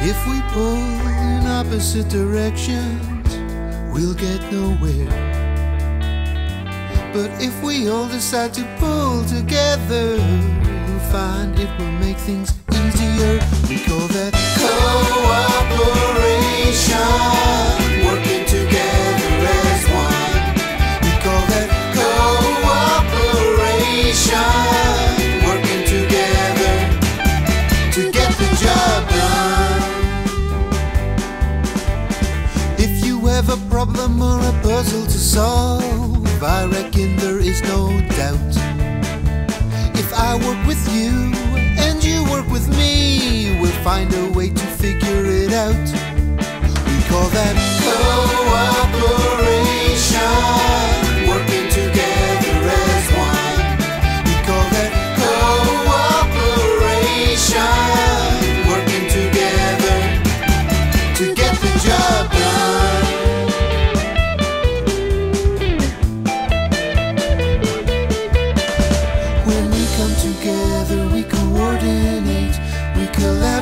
If we pull in opposite directions, we'll get nowhere. But if we all decide to pull together, we'll find it will make things easier. We call that. Have a problem or a puzzle to solve, I reckon there is no doubt. If I work with you and you work with me, we'll find a way to come together, we coordinate, we collaborate.